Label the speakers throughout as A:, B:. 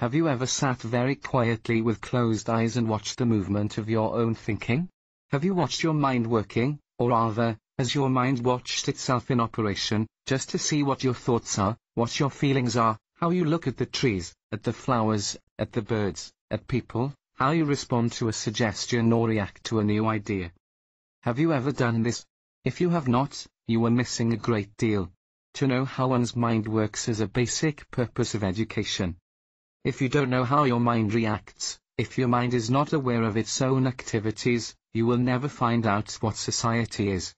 A: Have you ever sat very quietly with closed eyes and watched the movement of your own thinking? Have you watched your mind working, or rather, has your mind watched itself in operation, just to see what your thoughts are, what your feelings are, how you look at the trees, at the flowers, at the birds, at people, how you respond to a suggestion or react to a new idea? Have you ever done this? If you have not, you are missing a great deal. To know how one's mind works is a basic purpose of education. If you don't know how your mind reacts, if your mind is not aware of its own activities, you will never find out what society is.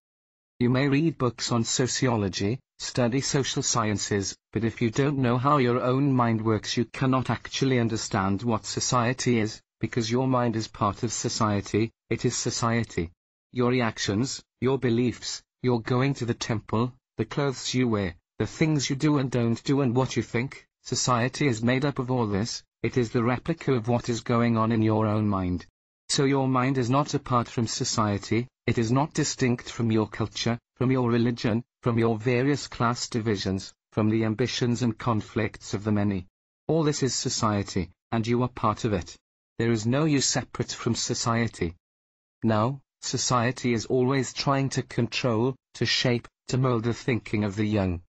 A: You may read books on sociology, study social sciences, but if you don't know how your own mind works you cannot actually understand what society is, because your mind is part of society, it is society. Your reactions, your beliefs, your going to the temple, the clothes you wear, the things you do and don't do and what you think, Society is made up of all this, it is the replica of what is going on in your own mind. So your mind is not apart from society, it is not distinct from your culture, from your religion, from your various class divisions, from the ambitions and conflicts of the many. All this is society, and you are part of it. There is no you separate from society. Now, society is always trying to control, to shape, to mold the thinking of the young.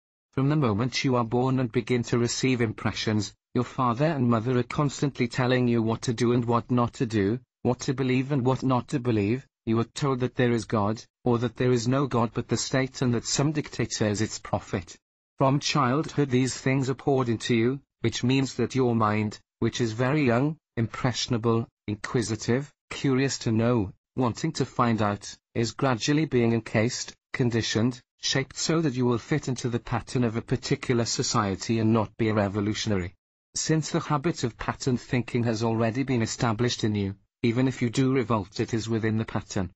A: From the moment you are born and begin to receive impressions, your father and mother are constantly telling you what to do and what not to do, what to believe and what not to believe. You are told that there is God, or that there is no God but the state and that some dictator is its prophet. From childhood these things are poured into you, which means that your mind, which is very young, impressionable, inquisitive, curious to know, wanting to find out, is gradually being encased, conditioned, shaped so that you will fit into the pattern of a particular society and not be a revolutionary. Since the habit of pattern thinking has already been established in you, even if you do revolt it is within the pattern.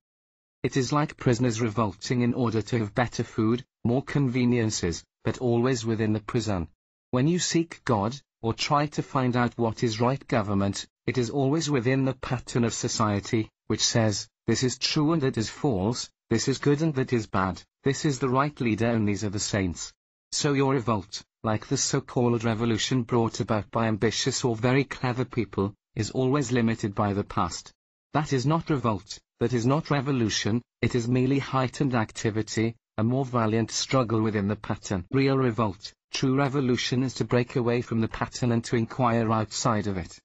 A: It is like prisoners revolting in order to have better food, more conveniences, but always within the prison. When you seek God, or try to find out what is right government, it is always within the pattern of society, which says, this is true and that is false, this is good and that is bad, this is the right leader and these are the saints. So your revolt, like the so-called revolution brought about by ambitious or very clever people, is always limited by the past. That is not revolt, that is not revolution, it is merely heightened activity, a more valiant struggle within the pattern. Real revolt, true revolution is to break away from the pattern and to inquire outside of it.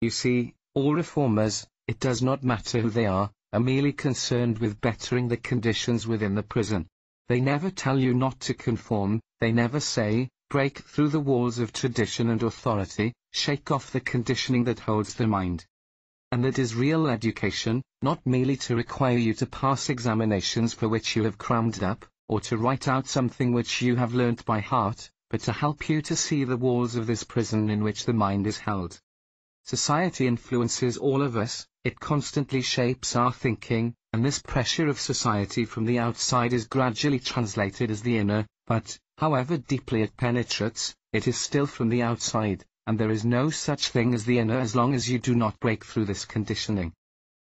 A: You see, all reformers, it does not matter who they are, are merely concerned with bettering the conditions within the prison. They never tell you not to conform, they never say, break through the walls of tradition and authority, shake off the conditioning that holds the mind. And that is real education, not merely to require you to pass examinations for which you have crammed up, or to write out something which you have learnt by heart, but to help you to see the walls of this prison in which the mind is held. Society influences all of us, it constantly shapes our thinking, and this pressure of society from the outside is gradually translated as the inner, but, however deeply it penetrates, it is still from the outside, and there is no such thing as the inner as long as you do not break through this conditioning.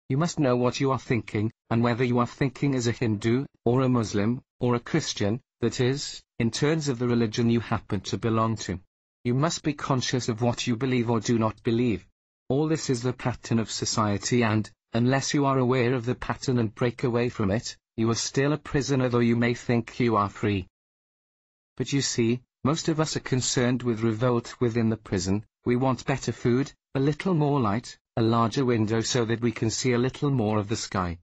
A: You must know what you are thinking, and whether you are thinking as a Hindu, or a Muslim, or a Christian, that is, in terms of the religion you happen to belong to. You must be conscious of what you believe or do not believe. All this is the pattern of society and, unless you are aware of the pattern and break away from it, you are still a prisoner though you may think you are free. But you see, most of us are concerned with revolt within the prison, we want better food, a little more light, a larger window so that we can see a little more of the sky.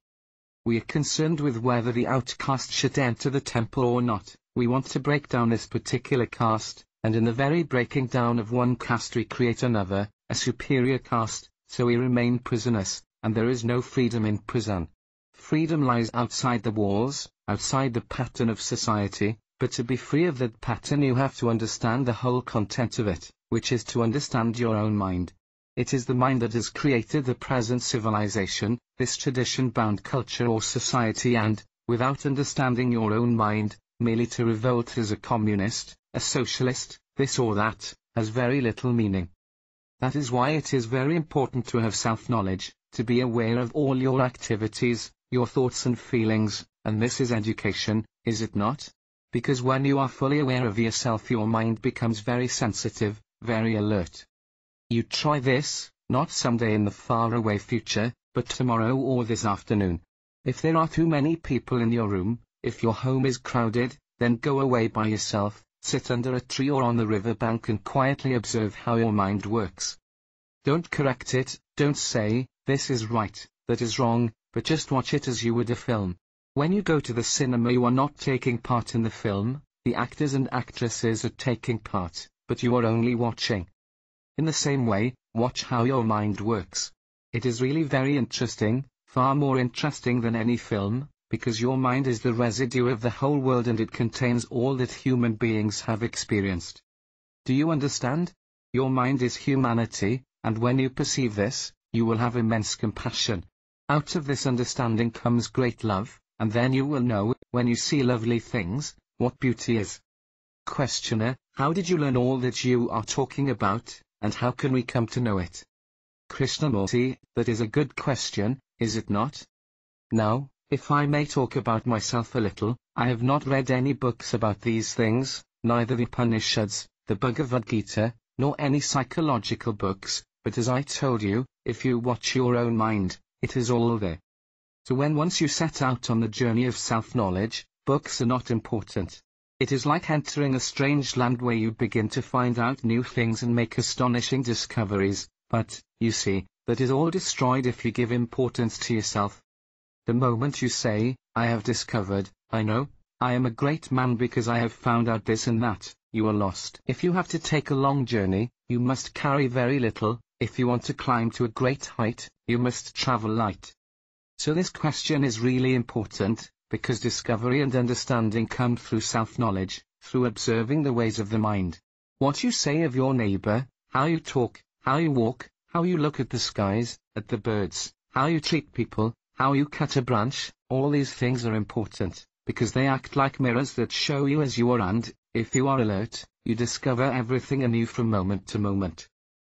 A: We are concerned with whether the outcast should enter the temple or not, we want to break down this particular caste, and in the very breaking down of one caste we create another, a superior caste, so we remain prisoners, and there is no freedom in prison. Freedom lies outside the walls, outside the pattern of society, but to be free of that pattern you have to understand the whole content of it, which is to understand your own mind. It is the mind that has created the present civilization, this tradition-bound culture or society and, without understanding your own mind, merely to revolt as a communist, a socialist, this or that, has very little meaning. That is why it is very important to have self-knowledge, to be aware of all your activities, your thoughts and feelings, and this is education, is it not? Because when you are fully aware of yourself your mind becomes very sensitive, very alert. You try this, not someday in the faraway future, but tomorrow or this afternoon. If there are too many people in your room, if your home is crowded, then go away by yourself, sit under a tree or on the riverbank and quietly observe how your mind works. Don't correct it, don't say, this is right, that is wrong, but just watch it as you would a film. When you go to the cinema you are not taking part in the film, the actors and actresses are taking part, but you are only watching. In the same way, watch how your mind works. It is really very interesting, far more interesting than any film, because your mind is the residue of the whole world and it contains all that human beings have experienced. Do you understand? Your mind is humanity, and when you perceive this, you will have immense compassion. Out of this understanding comes great love, and then you will know, when you see lovely things, what beauty is. Questioner, how did you learn all that you are talking about, and how can we come to know it? Krishnamurti, that is a good question, is it not? Now, if I may talk about myself a little, I have not read any books about these things, neither the Upanishads, the Bhagavad Gita, nor any psychological books, but as I told you, if you watch your own mind, it is all there. So when once you set out on the journey of self-knowledge, books are not important. It is like entering a strange land where you begin to find out new things and make astonishing discoveries, but, you see, that is all destroyed if you give importance to yourself. The moment you say, I have discovered, I know, I am a great man because I have found out this and that, you are lost. If you have to take a long journey, you must carry very little, if you want to climb to a great height, you must travel light. So this question is really important, because discovery and understanding come through self-knowledge, through observing the ways of the mind. What you say of your neighbor, how you talk, how you walk, how you look at the skies, at the birds, how you treat people, how you cut a branch, all these things are important, because they act like mirrors that show you as you are and, if you are alert, you discover everything anew from moment to moment.